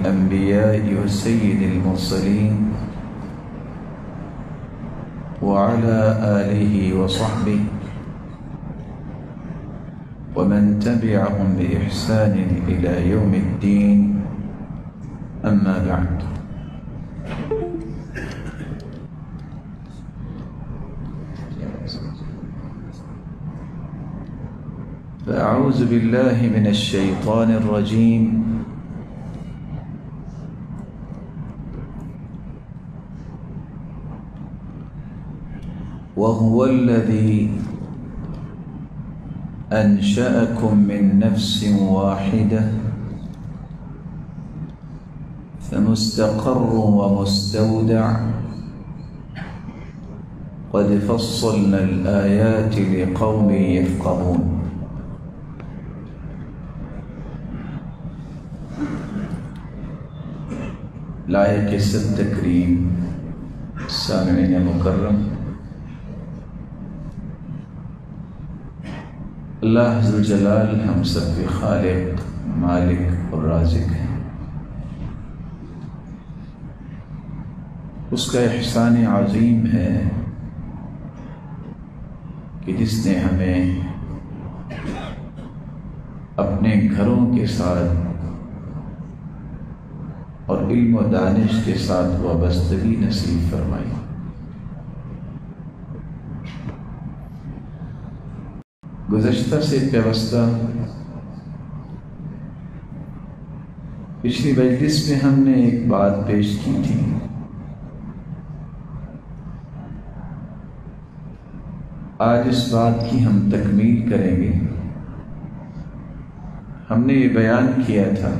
الأنبياء وسيد المرسلين وعلى آله وصحبه ومن تبعهم بإحسان إلى يوم الدين. أما بعد. فأعوذ بالله من الشيطان الرجيم. وهو الذي أنشأكم من نفس واحدة فمستقر ومستودع. قد فصلنا الآيات لقوم يفقهون. لائق سب تکریم سامعین مکرم اللہ حضر جلال ہم سب کے خالق، مالک اور رازق ہیں۔ اس کا احسان عظیم ہے کہ جس نے ہمیں اپنے گھروں کے ساتھ اور علم و دانش کے ساتھ وابستگی نصیب فرمائی۔ گزشتہ سے پیوستہ پچھلی مجلس میں ہم نے ایک بات پیش کی تھی آج اس بات کی ہم تکمیل کریں گے ہم نے یہ بیان کیا تھا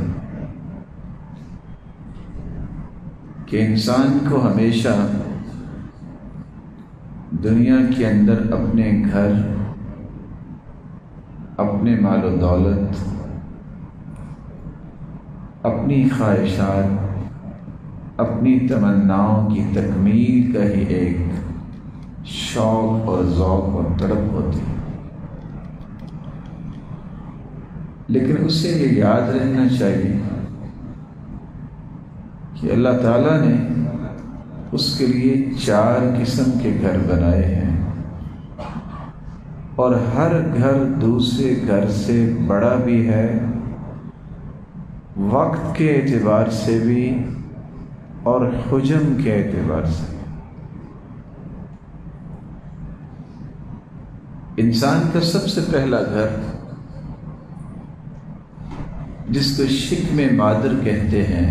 کہ انسان کو ہمیشہ دنیا کے اندر اپنے گھر اپنے مال و دولت، اپنی خواہشات، اپنی تمناؤں کی تکمیل کا ہی ایک شوق اور ذوق اور تڑپ ہوتی ہے۔ لیکن اس سے یہ یاد رہنا چاہیے کہ اللہ تعالیٰ نے اس کے لیے چار قسم کے گھر بنائے ہیں۔ اور ہر گھر دوسرے گھر سے بڑا بھی ہے، وقت کے اعتبار سے بھی اور حجم کے اعتبار سے انسان کا سب سے پہلا گھر، جس کو شک میں مادر کہتے ہیں،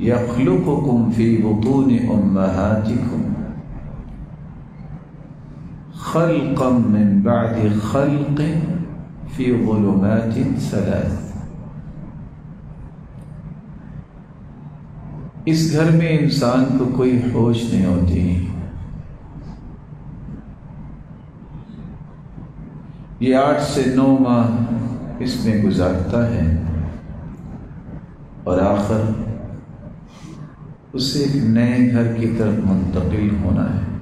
یخلقکم فی بطون امہاتکم۔ خلقا من بعد خلق فی ظلمات ثلاث۔ اس گھر میں انسان کو کوئی ہوش نہیں ہوتی۔ یہ آٹھ سے نو ماہ اس میں گزارتا ہے۔ اور آخر، اسے ایک نئے گھر کی طرف منتقل ہونا ہے۔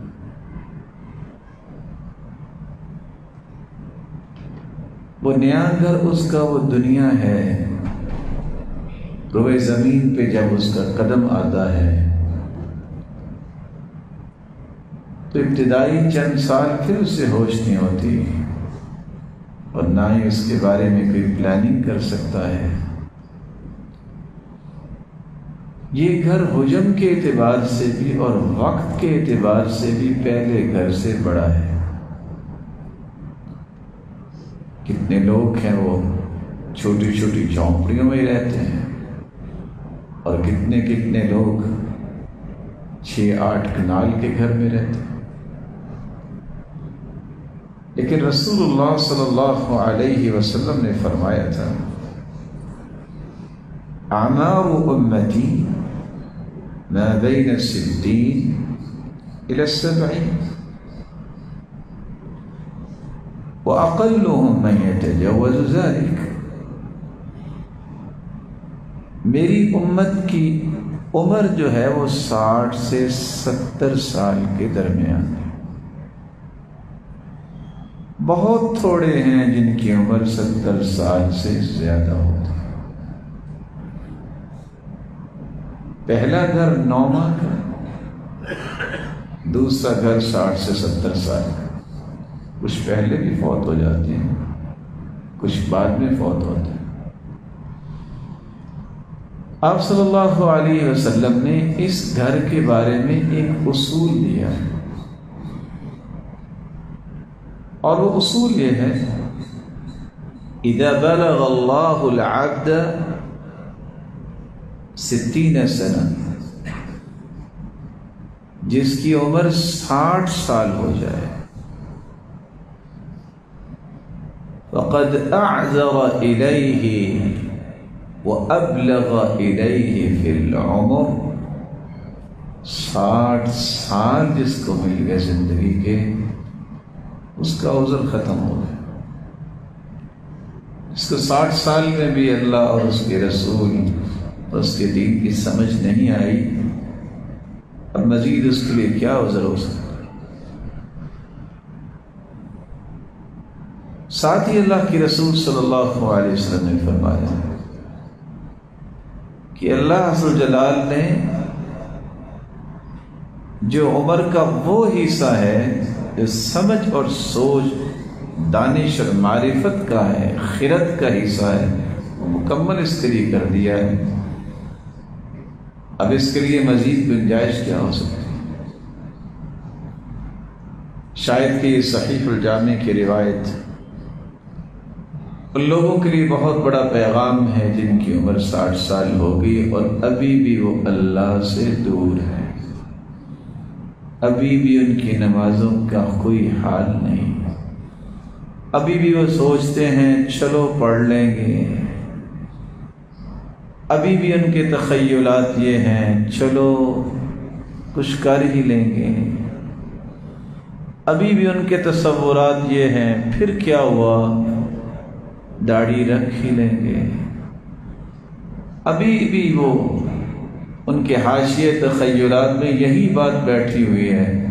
وہ نیا گھر اس کا وہ دنیا ہے، روئے زمین پہ جب اس کا قدم آتا ہے۔ تو ابتدائی چند سال پھر اس سے ہوش نہیں ہوتی، اور نہ ہی اس کے بارے میں کوئی پلاننگ کر سکتا ہے۔ یہ گھر حجم کے اعتبار سے بھی اور وقت کے اعتبار سے بھی پہلے گھر سے بڑا ہے۔ کتنے لوگ ہیں وہ چھوٹی چھوٹی جھونپڑیوں میں رہتے ہیں اور کتنے کتنے لوگ چھ آٹھ کنال کے گھر میں رہتے ہیں۔ لیکن رسول اللہ صلی اللہ علیہ وسلم نے فرمایا تھا اعمار امتی ما بين الستين إلى وأقلهم من يتجاوز ذلك. میری امت کی عمر جو ہے وہ ساٹھ سے ستر سال کے درمیان ہے۔ بہت تھوڑے ہیں جن کی عمر ستر سال سے زیادہ ہوتی پہلا گھر نو ماہ کا، دوسرا گھر ساٹھ سے ستر سال کا۔ کچھ پہلے بھی فوت ہو جاتے ہیں، کچھ بعد میں فوت ہوتے ہیں۔ آپ صلی اللہ علیہ وسلم نے اس گھر کے بارے میں ایک اصول دیا اور وہ اصول یہ ہے، اذا بلغ اللہ العبد ستین سنہ، جس کی عمر ساٹھ سال ہو جائے فقد اعذر الیہ وابلغ الیہ فی العمر. ساٹھ سال جس کو مل گئے زندگی کے، اس کا عذر ختم ہو گیا۔ اس کو ساٹھ سال میں بھی اللہ اور اس کے رسول اور اس کے دین کی سمجھ نہیں آئی۔ اب مزید اس کے لیے کیا عذر ہو سکتا؟ ساتھ ہی اللہ کی رسول صلی اللہ علیہ وسلم نے فرمایا کہ اللہ حضر جلال نے جو عمر کا وہ حصہ ہے جو سمجھ اور سوچ، دانش اور معرفت کا ہے خرت کا حصہ ہے، وہ مکمل اس کے لیے کر دیا ہے۔ اب اس کے لیے مزید گنجائش کیا ہو سکتی شاید کہ یہ صحیح الجامع کی روایت ان لوگوں کے لیے بہت بڑا پیغام ہے جن کی عمر ساٹھ سال ہوگی اور ابھی بھی وہ اللہ سے دور ہے ابھی بھی ان کی نمازوں کا کوئی حال نہیں۔ ابھی بھی وہ سوچتے ہیں، چلو پڑھ لیں گے۔ ابھی بھی ان کے تخیلات یہ ہیں، چلو کچھ کر ہی لیں گے۔ ابھی بھی ان کے تصورات یہ ہیں، پھر کیا ہوا؟ داڑھی رکھ ہی لیں گے۔ ابھی بھی وہ ان کے حاشیے تخیلات میں یہی بات بیٹھی ہوئی ہے۔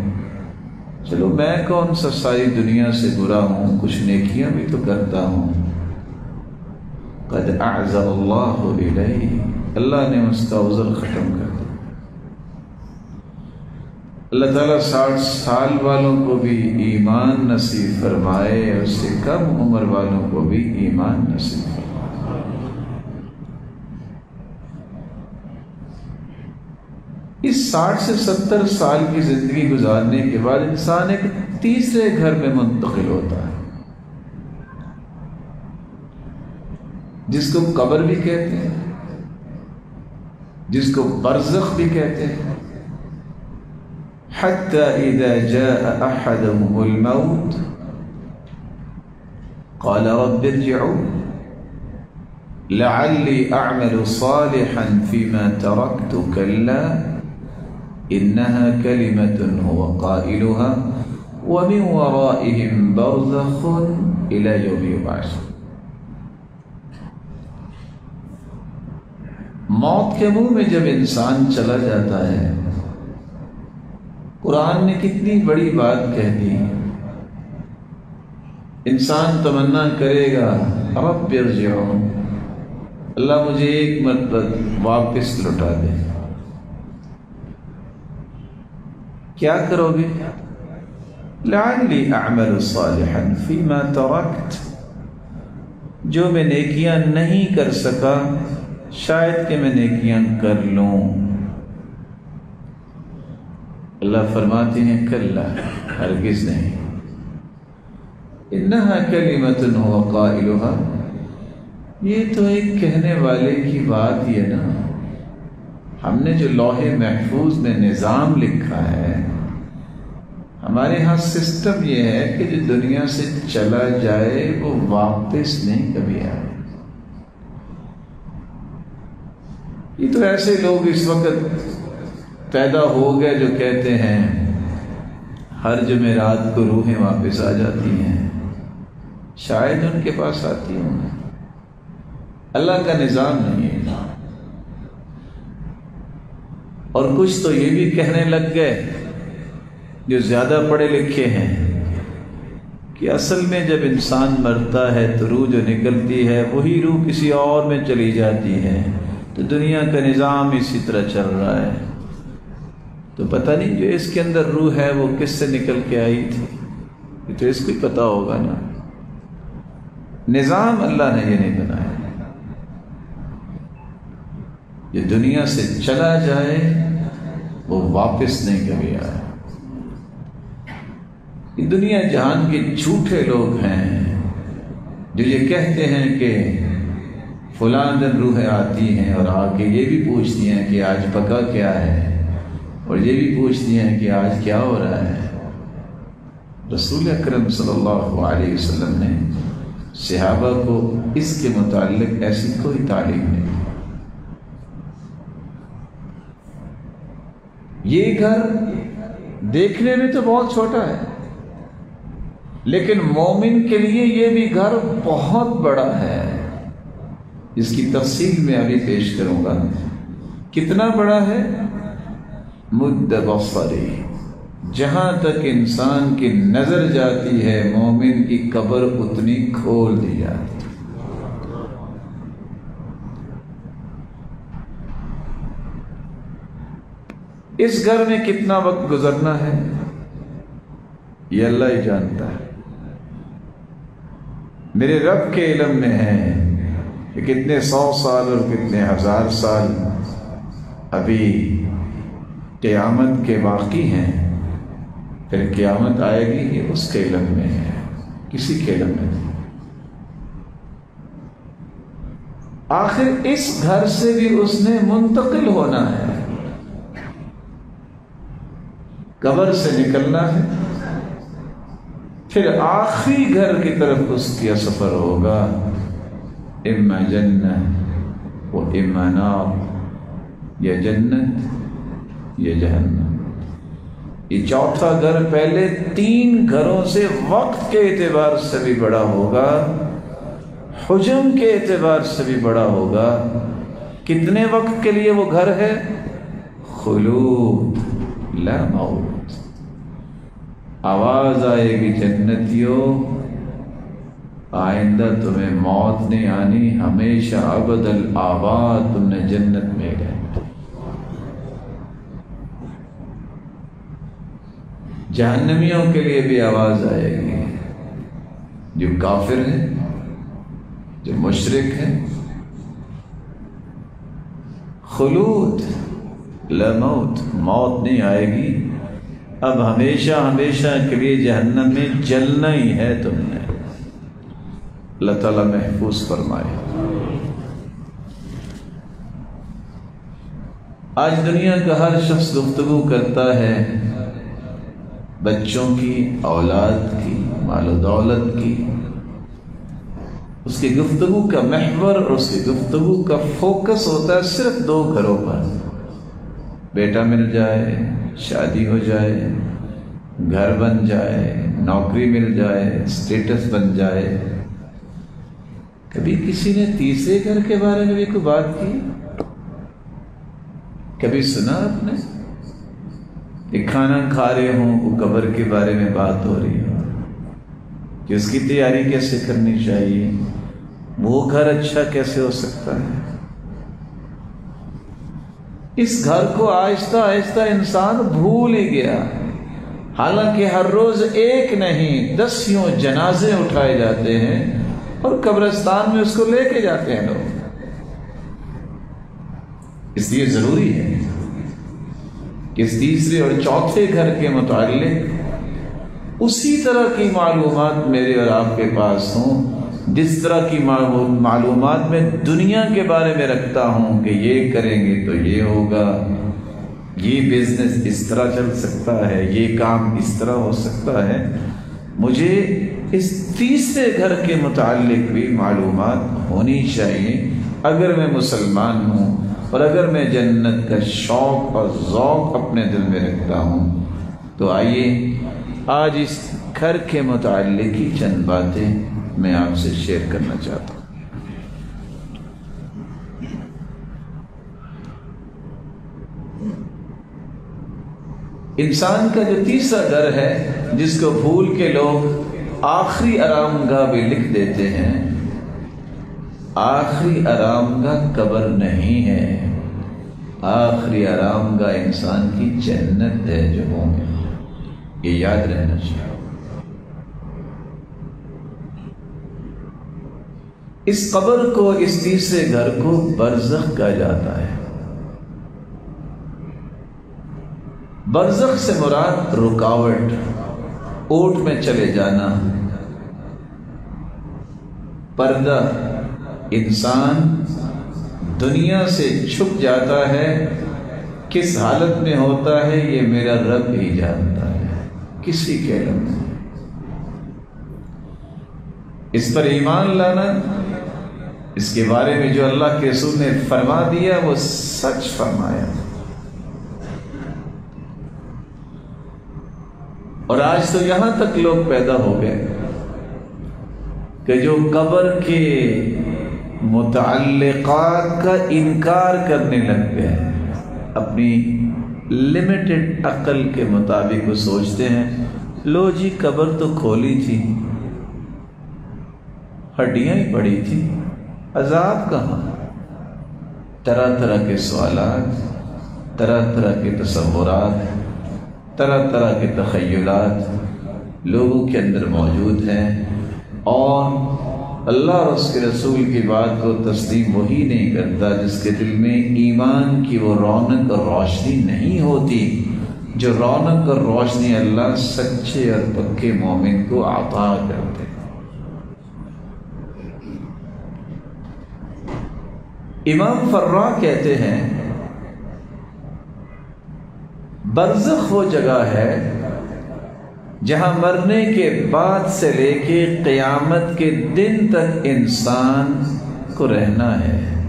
چلو میں کون سا ساری دنیا سے برا ہوں، کچھ نیکیاں بھی تو کرتا ہوں۔ قد اعذر اللہ علیہ اللہ نے اس کا عذر ختم کر دیا۔ اللہ تعالیٰ ساٹھ سال والوں کو بھی ایمان نصیب فرمائے اور اس سے کم عمر والوں کو بھی ایمان نصیب فرمائے۔ اس ساٹھ سے ستر سال کی زندگی گزارنے کے بعد انسان ایک تیسرے گھر میں منتقل ہوتا ہے۔ جس کو قبر بھی کہتے ہیں، جس کو برزخ بھی کہتے ہیں حتى إذا جاء أحدهم الموت قال رب ارجعون لعلي أعمل صالحا فيما تركت كلا إنها كلمة هو قائلها ومن ورائهم برزخ إلى يوم يبعثون موت کے منہ میں جب انسان چلا جاتا ہے قرآن نے کتنی بڑی بات کہہ دی انسان تمنا کرے گا اب ارجعون اللہ مجھے ایک مرتبہ واپس لوٹا دے۔ کیا کرو گے؟ لعلی اعمل صالحا فیما ترکت۔ جو میں نیکیاں نہیں کر سکا، شاید کہ میں نیکیاں کر لوں۔ اللہ فرماتے ہیں، کلا، ہرگز نہیں۔ انہا کلمت ہوا قائلها یہ تو ایک کہنے والے کی بات ہی ہے نا۔ ہم نے جو لوہے محفوظ میں نظام لکھا ہے، ہمارے ہاں سسٹم یہ ہے کہ جو دنیا سے چلا جائے، وہ واپس نہیں کبھی آئے۔ یہ تو ایسے لوگ اس وقت پیدا ہو گئے جو کہتے ہیں، ہر جمعرات کو روحیں واپس آ جاتی ہیں۔ شاید ان کے پاس آتی ہوں اللہ کا نظام نہیں ہے۔ اور کچھ تو یہ بھی کہنے لگ گئے، جو زیادہ پڑھے لکھے ہیں، کہ اصل میں جب انسان مرتا ہے تو روح جو نکلتی ہے، وہی روح کسی اور میں چلی جاتی ہے۔ تو دنیا کا نظام اسی طرح چل رہا ہے۔ تو پتہ نہیں جو اس کے اندر روح ہے وہ کس سے نکل کے آئی تھی؟ یہ تو اس کو ہی پتا ہوگا نا۔ نظام اللہ نے یہ نہیں بنایا۔ یہ دنیا سے چلا جائے، وہ واپس نہیں کبھی آیا۔ یہ دنیا جہان کے جھوٹے لوگ ہیں جو یہ کہتے ہیں کہ فلاں دن روحیں آتی ہیں اور آ کے یہ بھی پوچھتی ہیں کہ آج پکا کیا ہے۔ اور یہ بھی پوچھتی ہیں کہ آج کیا ہو رہا ہے۔ رسول اکرم صلی اللہ علیہ وسلم نے صحابہ کو اس کے متعلق ایسی کوئی تعلیم نہیں یہ گھر دیکھنے میں تو بہت چھوٹا ہے، لیکن مومن کے لیے یہ بھی گھر بہت بڑا ہے۔ اس کی تفصیل میں ابھی پیش کروں گا۔ کتنا بڑا ہے؟ مد بصری جہاں تک انسان کی نظر جاتی ہے، مومن کی قبر اتنی کھول دی جاتی۔ اس گھر میں کتنا وقت گزرنا ہے؟ یہ اللہ ہی جانتا ہے۔ میرے رب کے علم میں ہے کہ کتنے سو سال اور کتنے ہزار سال ابھی قیامت کے باقی ہیں، پھر قیامت آئے گی یہ اس کے علم میں ہے کسی کے علم میں۔ نہیں آخر اس گھر سے بھی اس نے منتقل ہونا ہے۔ قبر سے نکلنا ہے۔ پھر آخری گھر کی طرف اس کا سفر ہوگا۔ اما جنت و اما نار یا جنت یا جہنم۔ یہ چوتھا گھر پہلے تین گھروں سے وقت کے اعتبار سے بھی بڑا ہوگا، حجم کے اعتبار سے بھی بڑا ہوگا۔ کتنے وقت کے لیے وہ گھر ہے؟ خلود، لا موت۔ آواز آئے گی جنتیوں، آئندہ تمہیں موت نہیں آنی، ہمیشہ ابد الآباد تم نے جنت میں گئے جہنمیوں کے لیے بھی آواز آئے گی۔ جو کافر ہیں، جو مشرق ہیں، خلود، لموت، موت نہیں آئے گی۔ اب ہمیشہ ہمیشہ کے لیے جہنم میں جلنا ہی ہے تم نے۔ اللہ تعالیٰ محفوظ فرمائے۔ آج دنیا کا ہر شخص گفتگو کرتا ہے۔ بچوں کی، اولاد کی، مال و دولت کی۔ اس کی گفتگو کا محور اور اس کی گفتگو کا فوکس ہوتا ہے صرف دو گھروں پر۔ بیٹا مل جائے، شادی ہو جائے، گھر بن جائے، نوکری مل جائے اسٹیٹس بن جائے۔ کبھی کسی نے تیسرے گھر کے بارے میں بھی کوئی بات کی؟ کبھی سنا آپ نے؟ کہ کھانا کھا رہے ہوں، وہ قبر کے بارے میں بات ہو رہی ہو کہ اس کی تیاری کیسے کرنی چاہیے؟ وہ گھر اچھا کیسے ہو سکتا ہے؟ اس گھر کو آہستہ آہستہ انسان بھول ہی گیا حالانکہ ہر روز ایک نہیں دسیوں جنازے اٹھائے جاتے ہیں اور قبرستان میں اس کو لے کے جاتے ہیں لوگ۔ اس لیے ضروری ہے اس تیسرے اور چوتھے گھر کے متعلق اسی طرح کی معلومات میرے اور آپ کے پاس ہوں، جس طرح کی معلومات میں دنیا کے بارے میں رکھتا ہوں کہ یہ کریں گے تو یہ ہوگا۔ یہ بزنس اس طرح چل سکتا ہے، یہ کام اس طرح ہو سکتا ہے۔ مجھے اس تیسرے گھر کے متعلق بھی معلومات ہونی چاہیے۔ اگر میں مسلمان ہوں اور اگر میں جنت کا شوق اور ذوق اپنے دل میں رکھتا ہوں، تو آئیے آج اس گھر کے متعلق ہی چند باتیں میں آپ سے شیئر کرنا چاہتا ہوں۔ انسان کا جو تیسرا گھر ہے، جس کو بھول کے لوگ آخری آرام گاہ بھی لکھ دیتے ہیں آخری آرام گاہ قبر نہیں ہے۔ آخری آرام گاہ انسان کی جنت ہے جو ہوں گے۔ یہ یاد رہنا چاہیے۔ اس قبر کو اس تیسرے گھر کو برزخ کہا جاتا ہے۔ برزخ سے مراد رکاوٹ، اوٹ میں چلے جانا۔ پردہ۔ انسان دنیا سے چھپ جاتا ہے، کس حالت میں ہوتا ہے، یہ میرا رب ہی جانتا ہے۔ کسی کے علم اس پر ایمان لانا، اس کے بارے میں جو اللہ کے رسول نے فرما دیا، وہ سچ فرمایا۔ اور آج تو یہاں تک لوگ پیدا ہو گئے کہ جو قبر کے متعلقات کا انکار کرنے لگ گئے اپنی لمیٹڈ عقل کے مطابق وہ سوچتے ہیں، لو جی قبر تو کھولی تھی، ہڈیاں ہی پڑی تھی، عذاب کہاں؟ طرح طرح کے سوالات، طرح طرح کے تصورات، طرح طرح کے تخیلات لوگوں کے اندر موجود ہیں۔ اور اللہ اور اس کے رسول کی بات کو تسلیم وہی نہیں کرتا جس کے دل میں ایمان کی وہ رونق اور روشنی نہیں ہوتی، جو رونق اور روشنی اللہ سچے اور پکے مومن کو عطا کرتے۔ امام فرا کہتے ہیں، برزخ وہ جگہ ہے جہاں مرنے کے بعد سے لے کے قیامت کے دن تک انسان کو رہنا ہے۔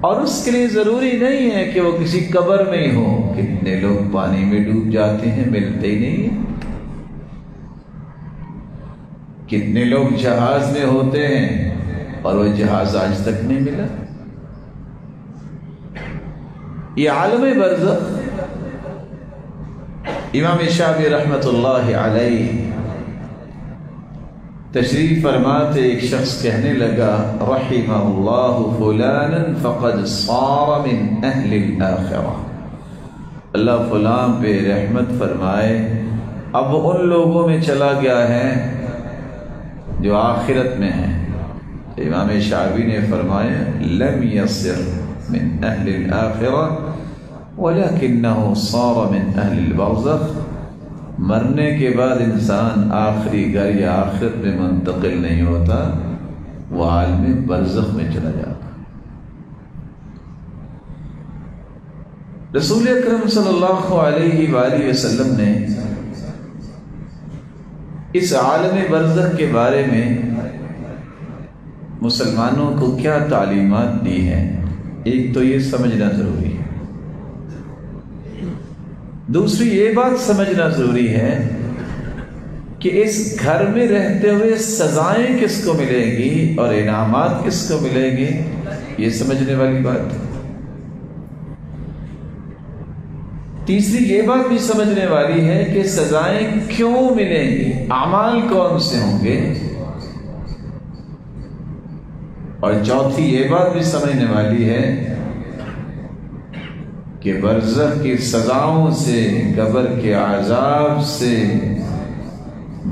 اور اس کے لیے ضروری نہیں ہے کہ وہ کسی قبر میں ہی ہو۔ کتنے لوگ پانی میں ڈوب جاتے ہیں، ملتے ہی نہیں۔ کتنے لوگ جہاز میں ہوتے ہیں اور وہ جہاز آج تک نہیں ملا۔ یہ عالم برزخ امام شابی رحمت اللہ علیہ تشریف فرماتے ایک شخص کہنے لگا رحم اللہ فلانا فقد صار من اہل الاخرہ. اللہ فلان پہ رحمت فرمائے، اب ان لوگوں میں چلا گیا ہے جو آخرت میں ہیں. امام شعبی نے فرمایا، لم يصر من اہل الاخرہ ولكنه صار من اہل البرزخ مرنے کے بعد انسان آخری گھر یا آخرت میں منتقل نہیں ہوتا، وہ عالم برزخ میں چلا جاتا۔ رسول اکرم صلی اللہ علیہ وآلہ وسلم نے اس عالم برزخ کے بارے میں مسلمانوں کو کیا تعلیمات دی ہیں؟ ایک تو یہ سمجھنا ضروری ہے۔ دوسری یہ بات سمجھنا ضروری ہے کہ اس گھر میں رہتے ہوئے سزائیں کس کو ملیں گی اور انعامات کس کو ملیں گی یہ سمجھنے والی بات۔ تیسری یہ بات بھی سمجھنے والی ہے کہ سزائیں کیوں ملیں گی؟ اعمال کون سے ہوں گے؟ اور چوتھی یہ بات بھی سمجھنے والی ہے کہ برزخ کی سزاؤں سے، قبر کے عذاب سے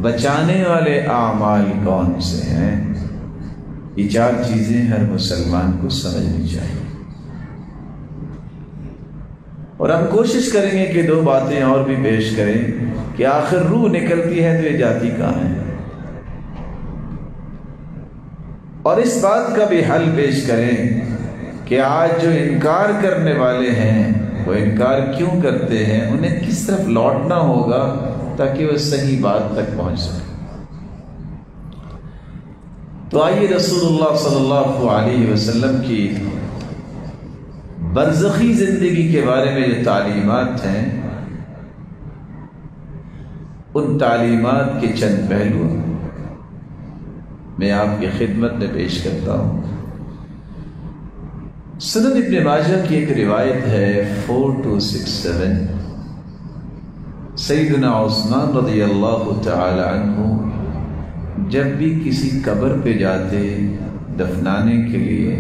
بچانے والے اعمال کون سے ہیں؟ یہ چار چیزیں ہر مسلمان کو سمجھنی چاہیے۔ اور ہم کوشش کریں گے کہ دو باتیں اور بھی پیش کریں کہ آخر روح نکلتی ہے تو یہ جاتی کہاں ہے؟ اور اس بات کا بھی حل پیش کریں کہ آج جو انکار کرنے والے ہیں، وہ انکار کیوں کرتے ہیں؟ انہیں کس طرف لوٹنا ہوگا تاکہ وہ صحیح بات تک پہنچ سکے؟ تو آئیے رسول اللہ صلی اللہ علیہ وسلم کی برزخی زندگی کے بارے میں جو تعلیمات ہیں، ان تعلیمات کے چند پہلو میں آپ کی خدمت میں پیش کرتا ہوں۔ سنن ابن ماجہ کی ایک روایت ہے فور ٹو سکس سیون سیدنا عثمان رضی اللہ تعالی عنہ جب بھی کسی قبر پہ جاتے دفنانے کے لیے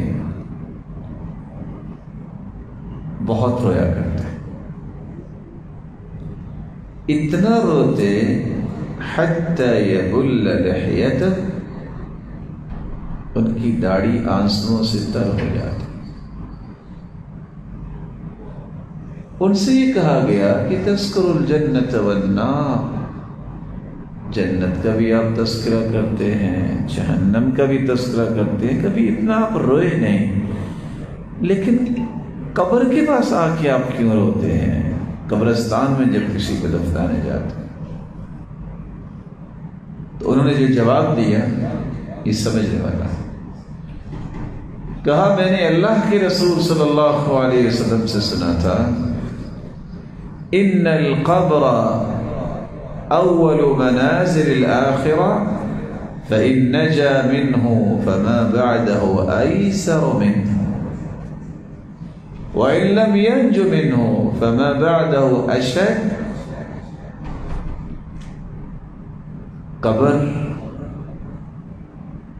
بہت رویا کرتے اتنا روتے حتی یبل لحیت ان کی داڑھی آنسوں سے تر ہو جاتی۔ ان سے یہ کہا گیا کہ تذکر الجنت والنار، جنت کا بھی آپ تذکرہ کرتے ہیں، جہنم کا بھی تذکرہ کرتے ہیں، کبھی اتنا آپ روئے نہیں۔ لیکن قبر کے پاس آ کے آپ کیوں روتے ہیں؟ قبرستان میں جب کسی کو دفتانے جاتے ہیں۔ تو انہوں نے جو جواب دیا، یہ سمجھنے والا کہا، میں نے اللہ کے رسول صلی اللہ علیہ وسلم سے سنا تھا إن القبر أول منازل الآخرة فإن نجا منه فما بعده أيسر منه. وإن لم ينج منه فما بعده أشد. قبر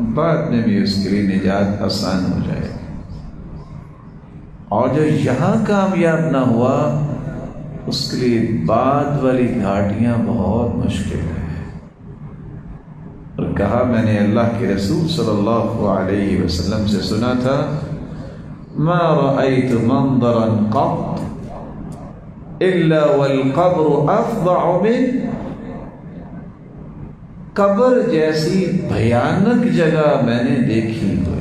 بعد میں بھی اس کے لیے نجات آسان ہو جائے اور جو یہاں کامیاب نہ ہوا، اس کے لیے بعد والی گھاٹیاں بہت مشکل ہیں۔ اور کہا میں نے اللہ کے رسول صلی اللہ علیہ وسلم سے سنا تھا، ما رأيت منظرا قط الا والقبر افضع من قبر جیسی بھیانک جگہ میں نے دیکھی تو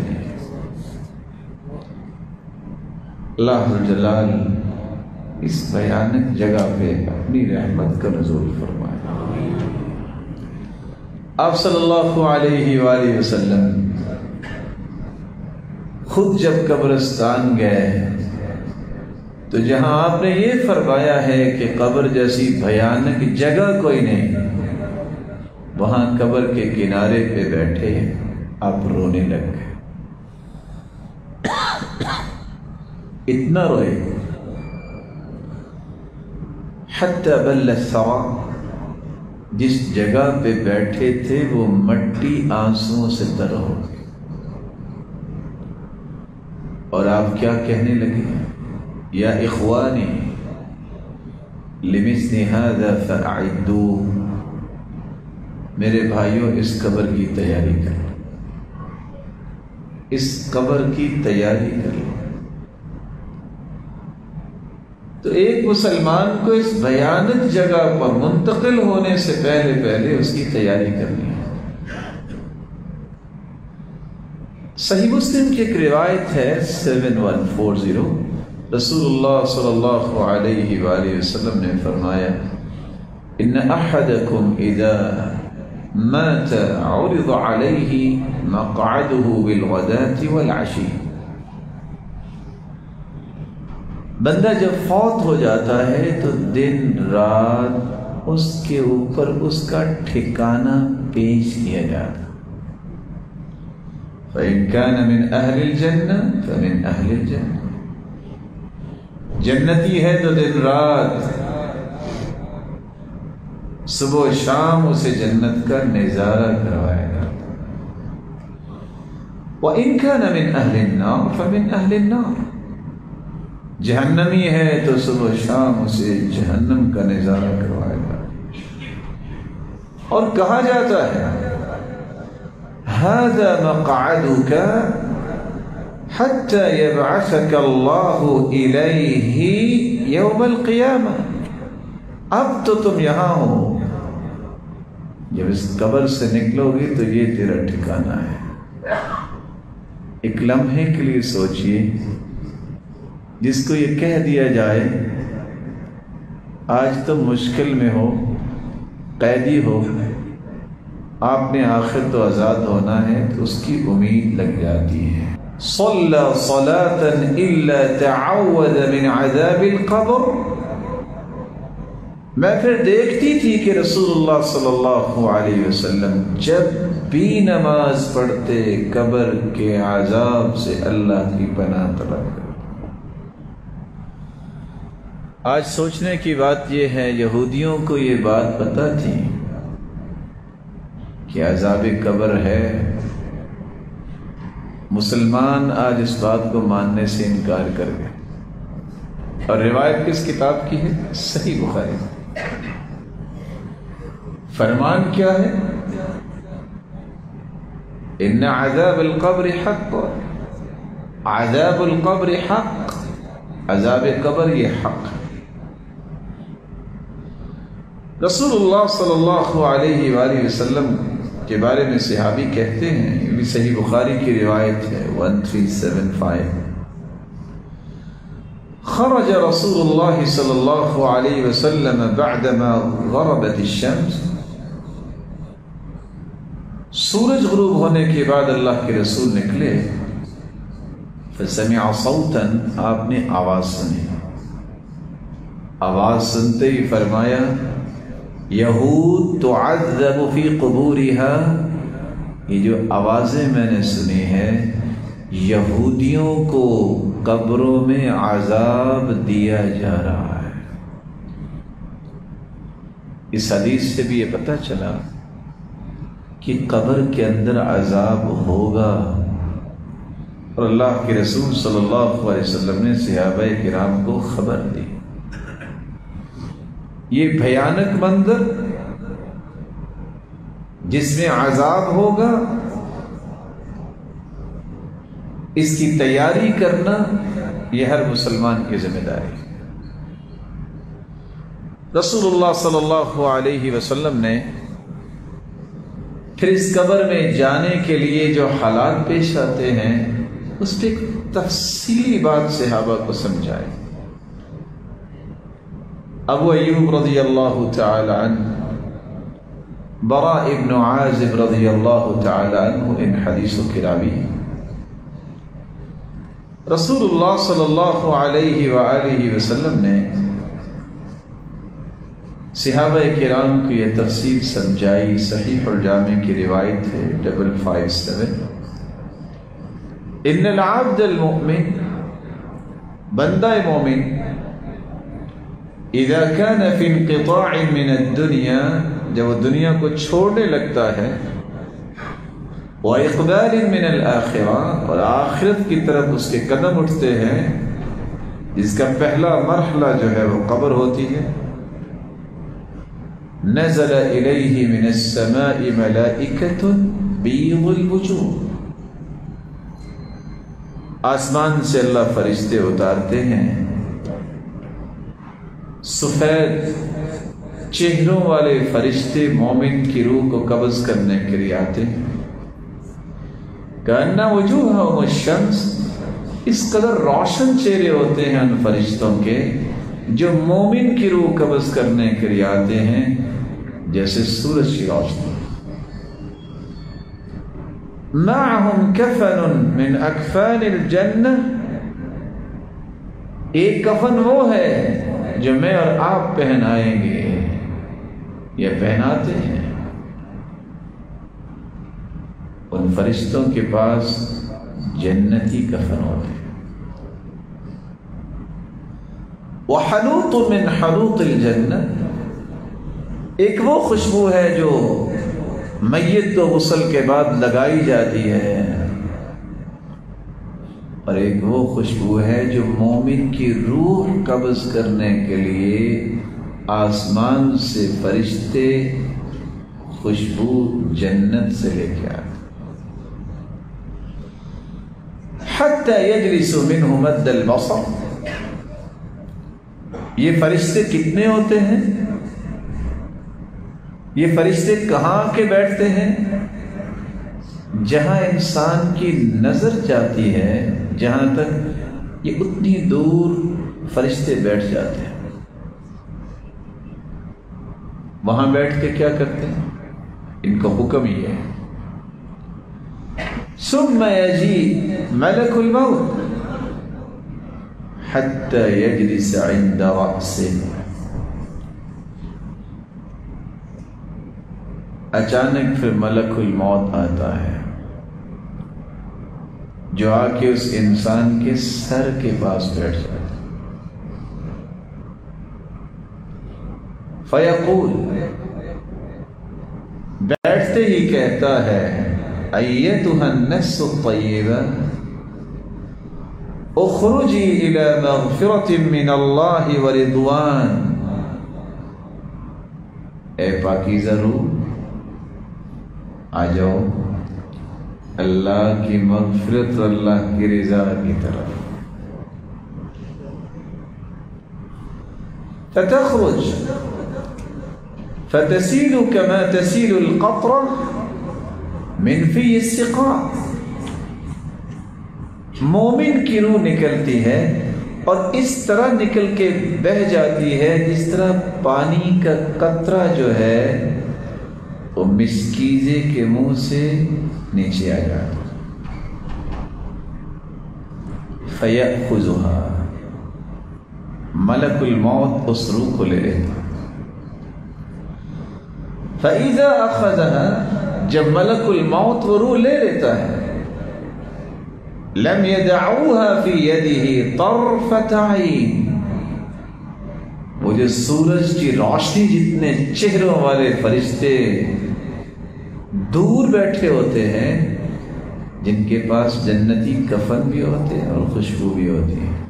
اللہ جلال اس بھیانک جگہ پہ اپنی رحمت کا نزول فرمائے۔ آپ صلی اللہ علیہ وآلہ وسلم خود جب قبرستان گئے، تو جہاں آپ نے یہ فرمایا ہے کہ قبر جیسی بھیانک جگہ کوئی نہیں وہاں قبر کے کنارے پہ بیٹھے آپ رونے لگ گئے اتنا روئے۔ حتی بل سوا جس جگہ پہ بیٹھے تھے وہ مٹی آنسوں سے تر ہو گئی اور آپ کیا کہنے لگے؟ یا اخوانی، لمثل هذا فاعدوا میرے بھائیوں، اس قبر کی تیاری کرو اس قبر کی تیاری کرو تو ایک مسلمان کو اس بیانت جگہ پر منتقل ہونے سے پہلے پہلے اس کی تیاری کرنی ہے۔ صحیح مسلم کی ایک روایت ہے، سیون ون فور زیرو۔ رسول اللہ صلی اللہ علیہ وآلہ وسلم نے فرمایا، ان احدکم اذا مات عرض علیہ مقعده بالغداة والعشی بندہ جب فوت ہو جاتا ہے تو دن رات اس کے اوپر اس کا ٹھکانہ پیش کیا جاتا فإن كان من أهل الجنة فمن أهل الجنة۔ جنتی ہے تو دن رات۔ صبح و شام اسے جنت کا نظارہ کروایا جاتا وَإِن كَانَ مِنْ أَهْلِ النَّارِ فَمِنْ أَهْلِ النَّارِ۔ جہنمی ہے تو صبح و شام اسے جہنم کا نظارہ کروایا جاتا اور کہا جاتا ہے هذا مقعدك حتى يبعثك الله إليه يوم القيامة اب تو تم یہاں ہو۔ جب اس قبر سے نکلو گی تو یہ تیرا ٹھکانہ ہے۔ ایک لمحے کے لیے سوچئے، جس کو یہ کہہ دیا جائے، آج تم مشکل میں ہو، قیدی ہو، آپ نے آخر تو آزاد ہونا ہے، تو اس کی امید لگ جاتی ہے۔ صلى صلاة إلا تعود من عذاب القبر۔ میں پھر دیکھتی تھی کہ رسول اللہ صلی اللہ علیہ وسلم جب بھی نماز پڑھتے قبر کے عذاب سے اللہ کی پناہ طلب کرتے آج سوچنے کی بات یہ ہے، یہودیوں کو یہ بات پتہ تھی کہ عذاب قبر ہے۔ مسلمان آج اس بات کو ماننے سے انکار کر گئے۔ اور روایت کس کتاب کی ہے؟ صحیح بخاری۔ فرمان کیا ہے؟ ان عذاب القبر حق عذاب القبر حق عذاب قبر یہ حق رسول اللہ صلی اللہ علیہ وآلہ وسلم کے بارے میں صحابی کہتے ہیں، یہ بھی صحیح بخاری کی روایت ہے ون تھری سیون فائیو خرج رسول اللہ صلی اللہ علیہ وسلم بعدما غربت الشمس. سورج غروب ہونے کے بعد اللہ کے رسول نکلے. فسمع صوتا، آپ نے آواز سنی. آواز سنتے ہی فرمایا، یہود تعذب فی قبورها یہ جو آوازیں میں نے سنی ہے یہودیوں کو قبروں میں عذاب دیا جا رہا ہے۔ اس حدیث سے بھی یہ پتہ چلا کہ قبر کے اندر عذاب ہوگا۔ اور اللہ کے رسول صلی اللہ علیہ وسلم نے صحابہ کرام کو خبر دی۔ یہ بھیانک منظر جس میں عذاب ہوگا اس کی تیاری کرنا یہ ہر مسلمان کی ذمہ داری رسول اللہ صلی اللہ علیہ وسلم نے پھر اس قبر میں جانے کے لیے جو حالات پیش آتے ہیں، اس پہ تفصیلی بات صحابہ کو سمجھائے ابو ایوب رضی اللہ تعالی عنہ، برا ابن عازب رضی اللہ تعالی عنہ، ان حدیثوں کی راوی رسول اللہ صلی اللہ علیہ وآلہ وسلم نے صحابہ کرام کو یہ تفصیل سمجھائی صحیح الجامع کی روایت ہے ڈبل فائیو سیون ان العبد المؤمن بندہ مومن اذا كان في انقطاع من الدنيا جب وہ دنیا کو چھوڑنے لگتا ہے وَإِقْبَالٍ مِّنَ الْآخِرَةِ اور آخرت کی طرف اس کے قدم اٹھتے ہیں، جس کا پہلا مرحلہ جو ہے وہ قبر ہوتی ہے۔ نزل الیہ من السماء ملائکت بیض الوجوہ آسمان سے اللہ فرشتے اتارتے ہیں۔ سفید چہروں والے فرشتے مومن کی روح کو قبض کرنے کے لیے آتے ہیں۔ کہنا وجوہ شمس اس قدر روشن چہرے ہوتے ہیں ان فرشتوں کے جو مومن کی روح قبض کرنے کے لیے آتے ہیں، جیسے سورج کی روشنی۔ معهم کفن من اکفان الجنہ۔ ایک کفن وہ ہے جو میں اور آپ پہنائیں گے، یہ پہناتے ہیں۔ ان فرشتوں کے پاس جنتی کفن ہوتے ہیں۔ وحلوط من حلوط الجنت ایک وہ خوشبو ہے جو میت و غسل کے بعد لگائی جاتی ہے۔ اور ایک وہ خوشبو ہے جو مومن کی روح قبض کرنے کے لیے آسمان سے فرشتے خوشبو جنت سے لے کے آتے حتی یجلس مد البصر. یہ فرشتے کتنے ہوتے ہیں؟ یہ فرشتے کہاں کے بیٹھتے ہیں؟ جہاں انسان کی نظر جاتی ہے، جہاں تک یہ اتنی دور فرشتے بیٹھ جاتے ہیں۔ وہاں بیٹھ کے کیا کرتے ہیں؟ ان کا حکم یہ ہے۔ ثم يجي ملك الموت حتى يجلس عند رأسه. اچانک پھر ملک الموت آتا ہے، جو آ کے اس انسان کے سر کے پاس بیٹھ جاتا فیقول، بیٹھتے ہی کہتا ہے ایتها النفس الطیبہ اخرجی إلى مغفرت من اللہ ورضوان. اے پاکیزہ روح آ اللہ کی مغفرت اللہ کی رضا کی طرف۔ فتخرج۔ فتسيل كما تسيل القطرة من في مومن کی روح نکلتی ہے اور اس طرح نکل کے بہ جاتی ہے جس طرح پانی کا قطرہ جو ہے وہ مسکیزے کے منہ سے نیچے آ جاتا فیأخذها ملک الموت اس روح کو لے۔ لیتا فَإِذَا أَخَذَهَا جب ملک الموت وہ روح لے لیتا ہے۔ لم يدعوها في يده طرفة عين۔ وہ جو سورج کی روشنی جتنے چہروں والے فرشتے دور بیٹھے ہوتے ہیں، جن کے پاس جنتی کفن بھی ہوتے ہیں اور خوشبو بھی ہوتی ہے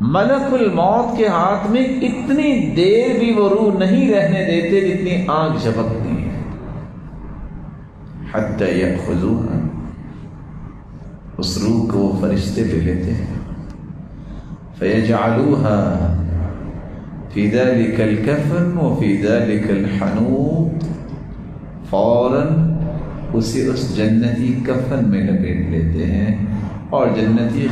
ملک الموت کے ہاتھ میں اتنی دیر بھی وہ روح نہیں رہنے دیتے جتنی آنکھ جھپکتی حتى يأخذوها اسلوكه فلسطبلته فيجعلوها في ذلك الكفن وفي ذلك الحنوط. فورا اسے اس جنتی کفن میں لپیٹ لیتے ہیں اور جنتی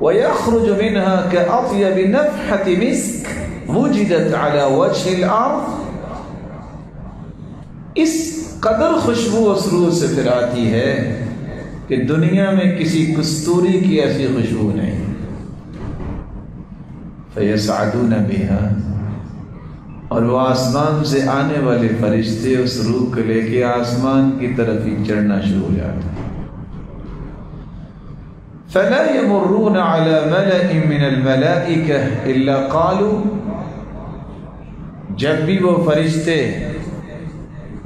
ويخرج منها كأطيب نفحة مسك وجدت على وجه الأرض اس قدر خوشبو اسرو سے پھر آتی ہے کہ دنیا میں کسی کستوری کی ایسی خوشبو نہیں۔ فیسعدون بها اور وہ آسمان سے آنے والے فرشتے اس روح کو لے کے آسمان کی طرف ہی چڑھنا شروع ہو جاتے ہیں۔ فلا يمرون على ملأ من الملائكة إلا قالوا۔ جب بھی وہ فرشتے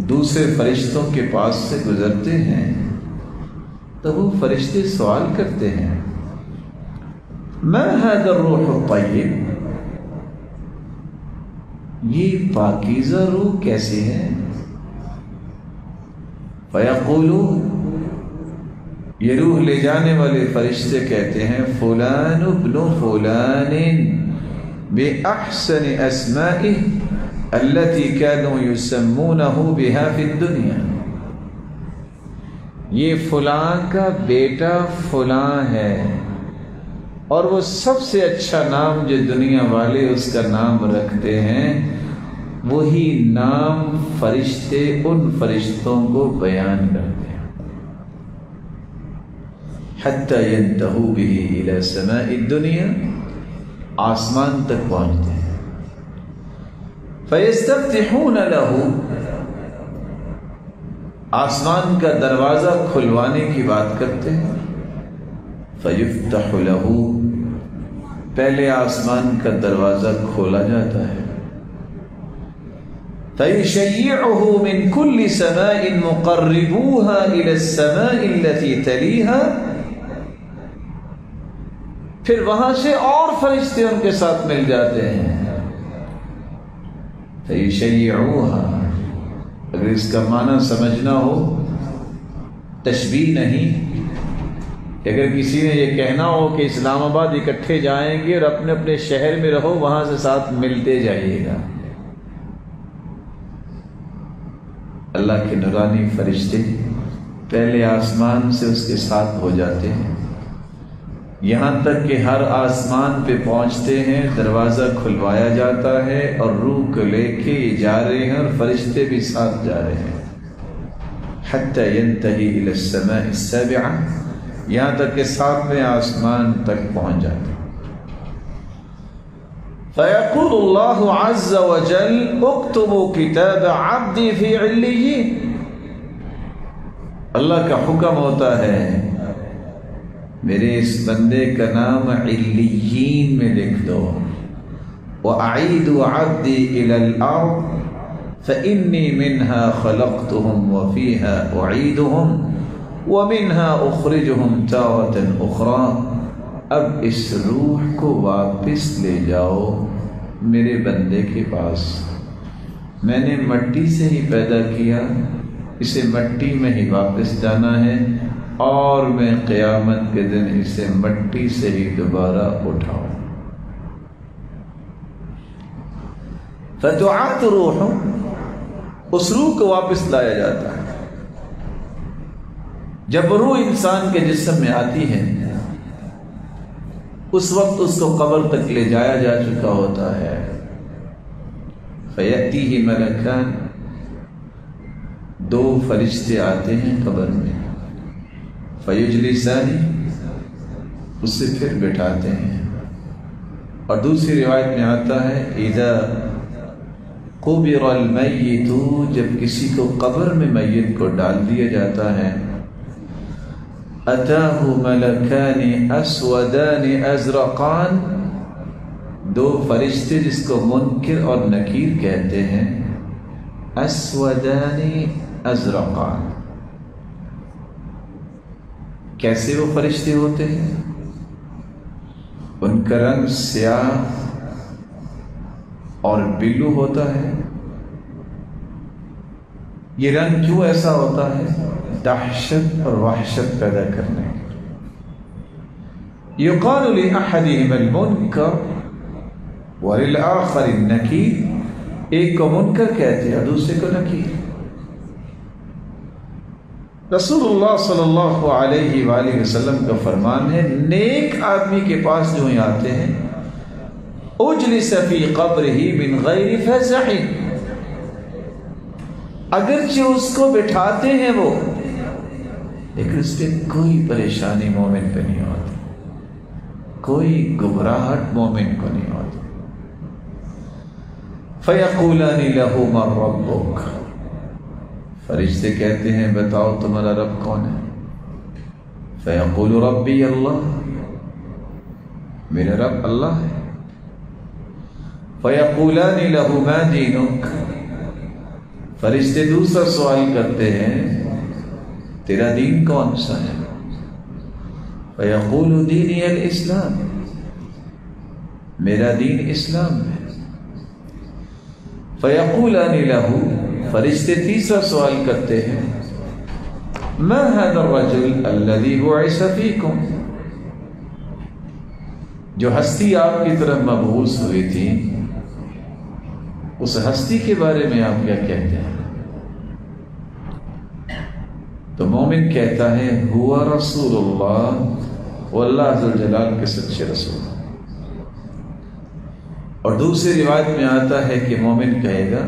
دوسرے فرشتوں کے پاس سے گزرتے ہیں، تو وہ فرشتے سوال کرتے ہیں، ما هذا الروح الطيب یہ پاکیزہ روح کیسے ہے؟ فیقولون، یہ روح لے جانے والے فرشتے کہتے ہیں، فلان ابن فلان بے احسن اسمائه التي كانوا يسمونه بها في الدنيا۔ یہ فلاں کا بیٹا فلاں ہے۔ اور وہ سب سے اچھا نام جو دنیا والے اس کا نام رکھتے ہیں، وہی نام فرشتے ان فرشتوں کو بیان کرتے ہیں۔ حتی ینتہو به الى سماء الدنیا، آسمان تک پہنچتے ہیں۔ فیستفتحون له۔ آسمان کا دروازہ کھلوانے کی بات کرتے ہیں۔ فیفتح له۔ پہلے آسمان کا دروازہ کھولا جاتا ہے۔ فيشيعه من كل سماء مقربوها إلى السماء التي تليها۔ پھر وہاں سے اور فرشتے ان کے ساتھ مل جاتے ہیں۔ اگر اس کا معنی سمجھنا ہو تشبیح نہیں اگر کسی نے یہ کہنا ہو کہ اسلام آباد اکٹھے جائیں گے اور اپنے اپنے شہر میں رہو، وہاں سے ساتھ ملتے جائیے گا۔ اللہ کے نورانی فرشتے پہلے آسمان سے اس کے ساتھ ہو جاتے ہیں۔ یہاں تک کہ ہر آسمان پہ پہنچتے ہیں، دروازہ کھلوایا جاتا ہے اور روح کو لے کے یہ جا رہے ہیں اور فرشتے بھی ساتھ جا رہے ہیں۔ حتی ینتہی السماء السابعہ، یہاں تک کہ ساتویں آسمان تک پہنچ جاتے ہیں فیقول اللہ عز وجل اکتبوا کتاب عبدی فی علیین اللہ کا حکم ہوتا ہے میرے اس بندے کا نام علیین میں لکھ دو۔ وَأَعِيدُ عَبْدِي إِلَى الْأَرْضِ فإني منها خلقتهم وفيها أعيدهم ومنها أخرجهم تارة أخرى۔ اب اس روح کو واپس لے جاؤ میرے بندے کے پاس۔ میں نے مٹی سے ہی پیدا کیا، اسے مٹی میں ہی واپس جانا ہے۔ اور میں قیامت کے دن اسے مٹی سے ہی دوبارہ اٹھاؤں۔ فتوعات روح اس روح کو واپس لایا جاتا ہے۔ جب روح انسان کے جسم میں آتی ہے، اس وقت اس کو قبر تک لے جایا جا چکا ہوتا ہے۔ فیتی ہی ملکان دو فرشتے آتے ہیں قبر میں۔ فیوجلی سانی اس سے پھر بٹھاتے ہیں۔ اور دوسری روایت میں آتا ہے، اذا قبر المیت جب کسی کو قبر میں میت کو ڈال دیا جاتا ہے اتاہ ملکان اسودان ازرقان دو فرشتے جس کو منکر اور نکیر کہتے ہیں اسودان ازرقان کیسے وہ فرشتے ہوتے ہیں؟ ان کا رنگ سیاہ اور بلو ہوتا ہے۔ یہ رنگ کیوں ایسا ہوتا ہے؟ دہشت اور وحشت پیدا کرنے يقال لأحدهم المنکر وللآخر النکیر۔ ایک کو منکر کہتے ہیں دوسرے کو نکیر۔ رسول اللہ صلی اللہ علیہ وآلہ وسلم کا فرمان ہے، نیک آدمی کے پاس جو ہی آتے ہیں، اجلس فی قبر ہی من غیر فزع۔ اگرچہ اس کو بٹھاتے ہیں وہ، لیکن اس پہ کوئی پریشانی مومن پہ نہیں ہوتی۔ کوئی گھبراہٹ مومن کو نہیں ہوتی۔ فیقولان لہو من ربک۔ فرشتے کہتے ہیں، بتاؤ تمہارا رب کون ہے؟ فیقول ربی اللہ میرا رب اللہ ہے۔ فیقولان له ما دینک فرشتے دوسرا سوال کرتے ہیں، تیرا دین کون سا ہے؟ فیقول دینی الاسلام میرا دین اسلام ہے۔ فیقولان له فرشتے تیسرا سوال کرتے ہیں، ما هذا الرجل الذي بعث فيكم؟ جو ہستی آپ کی طرف مبعوث ہوئی تھی، اس ہستی کے بارے میں آپ کیا کہتے ہیں؟ تو مومن کہتا ہے ہوا رسول اللہ وہ اللہ جلال کے سچے رسول اور دوسری روایت میں آتا ہے کہ مومن کہے گا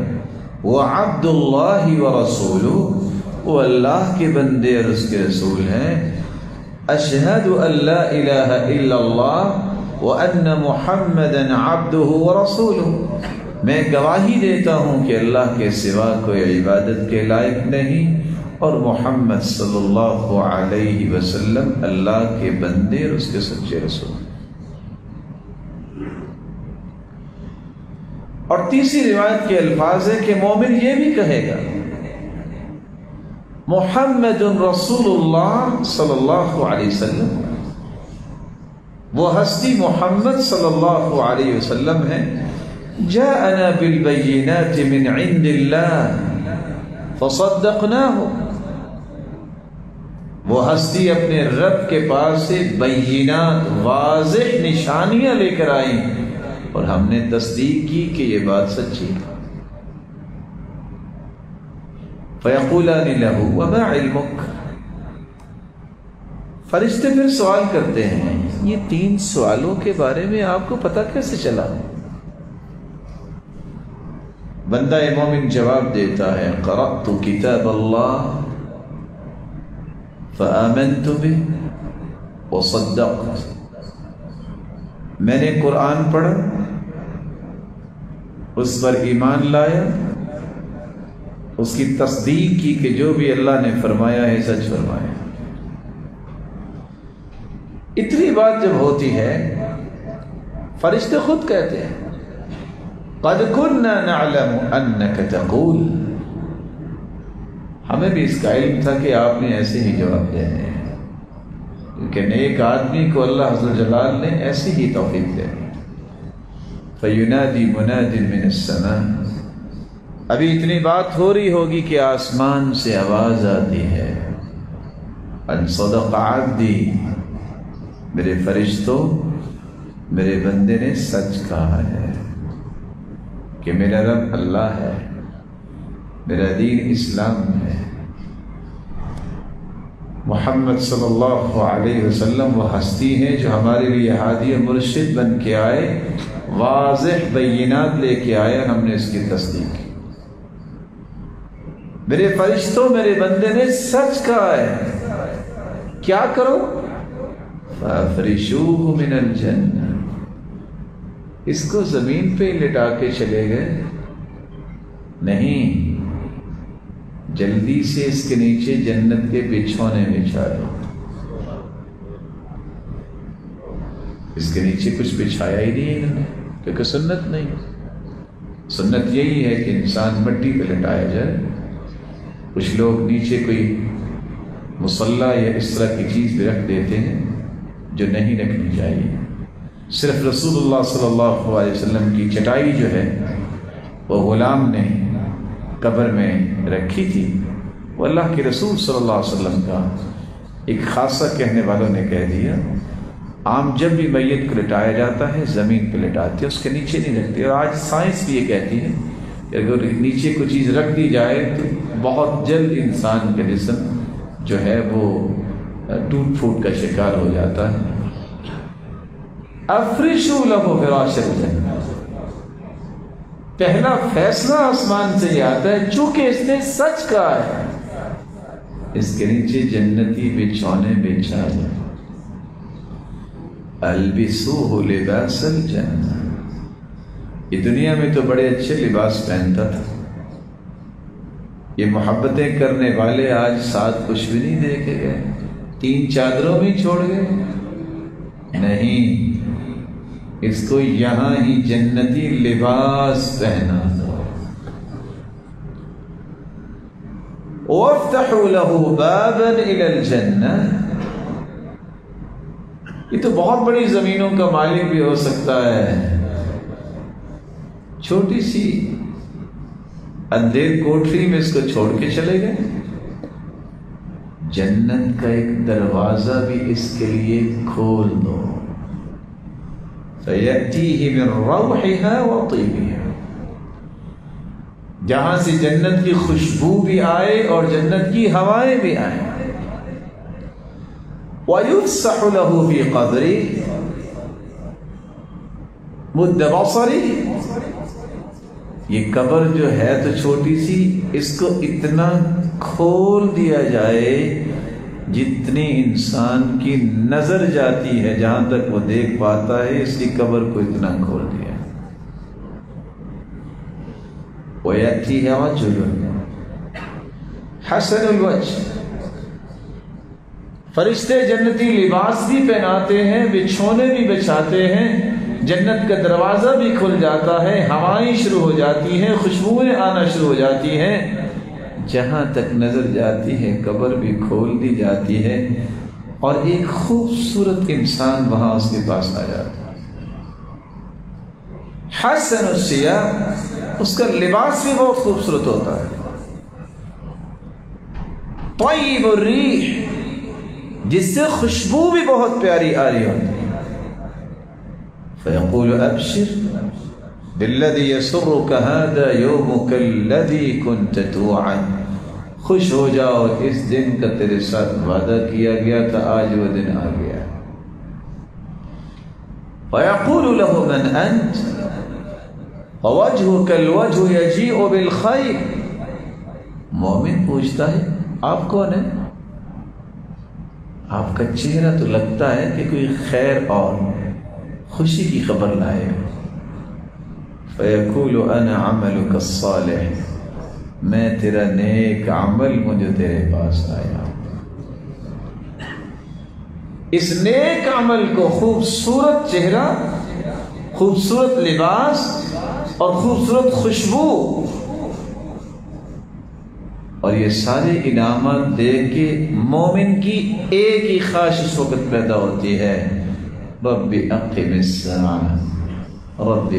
وہ عبد اللہ و رسول وہ اللہ کے بندے اور اس کے رسول ہیں۔ اشہد اللہ الہ الا اللہ وان محمد عبده ورسوله میں گواہی دیتا ہوں کہ اللہ کے سوا کوئی عبادت کے لائق نہیں اور محمد صلی اللہ علیہ وسلم اللہ کے بندے اور اس کے سچے رسول۔ اور تیسری روایت کے الفاظ ہے کہ مومن یہ بھی کہے گا، محمد رسول اللہ صلی اللہ علیہ وسلم. وہ ہستی محمد صلی اللہ علیہ وسلم ہے جاءنا بالبينات من عند الله فصدقناه وہ ہستی اپنے رب کے پاس سے بینات، واضح نشانیاں لے کر آئی اور ہم نے تصدیق کی کہ یہ بات سچی فیقولان له وما علمک فرشتے پھر سوال کرتے ہیں، یہ تین سوالوں کے بارے میں آپ کو پتہ کیسے چلا؟ بندہ مومن جواب دیتا ہے، قرأت کتاب اللہ فآمنت به وصدقت۔ میں نے قرآن پڑھا اس پر ایمان لایا اس کی تصدیق کی کہ جو بھی اللہ نے فرمایا ہے، سچ فرمایا اتنی بات جب ہوتی ہے، فرشتے خود کہتے ہیں، قد كنا نعلم انك تقول. ہمیں بھی اس کا علم تھا کہ آپ نے ایسے ہی جواب دینے ہیں۔ کیونکہ نیک آدمی کو اللہ حضر جلال نے ایسی ہی توفیق دے فینادی مناد من السماء۔ ابھی اتنی بات ہو رہی ہوگی کہ آسمان سے آواز آتی ہے۔ ان صدق عبدی۔ میرے فرشتوں، میرے بندے نے سچ کہا ہے کہ میرا رب اللہ ہے، میرا دین اسلام ہے۔ محمد صلی اللہ علیہ وسلم وہ ہستی ہیں جو ہمارے لیے ہادی مرشد بن کے آئے۔ واضح بینات لے کے آئے ہم نے اس کی تصدیق کی۔ میرے فرشتوں، میرے بندے نے سچ کہا ہے۔ کیا کرو؟ فَفْرِشُوهُ مِنَ الْجَنَّةِ اس کو زمین پہ لٹا کے چلے گئے۔ نہیں، جلدی سے اس کے نیچے جنت کے بچھونے بچھا دو اس کے نیچے کچھ بچھایا ہی نہیں انہوں نے۔ کیونکہ سنت نہیں سنت یہی ہے کہ انسان مٹی پہ لٹایا جائے۔ کچھ لوگ نیچے کوئی مسلح یا اس طرح کی چیز بھی رکھ دیتے ہیں جو نہیں رکھنی چاہیے۔ صرف رسول اللہ صلی اللہ علیہ وسلم کی چٹائی جو ہے، وہ غلام نے قبر میں رکھی تھی۔ وہ اللہ کے رسول صلی اللہ علیہ وسلم کا ایک خاصہ کہنے والوں نے کہہ دیا عام جب بھی میت کو لٹایا جاتا ہے، زمین پہ لٹاتے ہیں، اس کے نیچے نہیں رکھتے۔ اور آج سائنس بھی یہ کہتی ہے کہ اگر نیچے کوئی چیز رکھ دی جائے تو بہت جلد انسان کا جسم جو ہے وہ ٹوٹ پھوٹ کا شکار ہو جاتا ہے۔ افریشو لہو فراش پہلا فیصلہ آسمان سے یہ آتا ہے، چونکہ اس نے سچ کہا ہے، اس کے نیچے جنتی بچھونے بچھا جائے البسوہ لباس الجنہ۔ یہ دنیا میں تو بڑے اچھے لباس پہنتا تھا۔ یہ محبتیں کرنے والے آج ساتھ کچھ بھی نہیں دیکھے گئے۔ تین چادروں میں چھوڑ گئے۔ نہیں، اس کو یہاں ہی جنتی لباس پہنا دو۔ وَافْتَحُوا لَهُ بَابًا إِلَى الْجَنَّةِ۔ یہ تو بہت بڑی زمینوں کا مالک بھی ہو سکتا ہے۔ چھوٹی سی اندھیر کوٹری میں اس کو چھوڑ کے چلے گئے۔ جنت کا ایک دروازہ بھی اس کے لیے کھول دو۔ فَيَأْتِيهِ جہاں سے جنت کی خوشبو بھی آئے اور جنت کی ہوائیں بھی آئیں۔ وَيُفْسَحُ لَهُ فِي قَبْرِ مُدَّ بَصَرِ یہ قبر جو ہے تو چھوٹی سی، اس کو اتنا کھول دیا جائے جتنی انسان کی نظر جاتی ہے، جہاں تک وہ دیکھ پاتا ہے، اس کی قبر کو اتنا کھول دیا۔ وہ اچھی ہے حسن الوجھ فرشتے جنتی لباس بھی پہناتے ہیں، بچھونے بھی بچھاتے ہیں۔ جنت کا دروازہ بھی کھل جاتا ہے، ہوائیں شروع ہو جاتی ہیں، خوشبوئیں آنا شروع ہو جاتی ہیں۔ جہاں تک نظر جاتی ہے، قبر بھی کھول دی جاتی ہے۔ اور ایک خوبصورت انسان وہاں اس کے پاس آ جاتا ہے۔ حسن السیاہ اس کا لباس بھی بہت خوبصورت ہوتا ہے۔ طیب الریح جس سے خوشبو بھی بہت پیاری آ رہی ہوتی ہے۔ فیقول ابشر بالذي يسرك هذا يومك الذي كنت توعد خوش ہو جاؤ، اس دن کا تیرے ساتھ وعدہ کیا گیا تھا، آج وہ دن آ گیا۔ فيقول له من انت ووجهك الوجه يجيء بالخير مومن پوچھتا ہے، آپ کون ہیں؟ آپ کا چہرہ تو لگتا ہے کہ کوئی خیر اور خوشی کی خبر لائے۔ فیقول انا عملک الصالح۔ میں تیرا نیک عمل ہوں جو تیرے پاس آیا اس نیک عمل کو خوبصورت چہرہ، خوبصورت لباس اور خوبصورت خوشبو اور یہ سارے انعامات دیکھ کے مومن کی ایک ہی خواہش اس وقت پیدا ہوتی ہے۔ رب اقم الساعة رب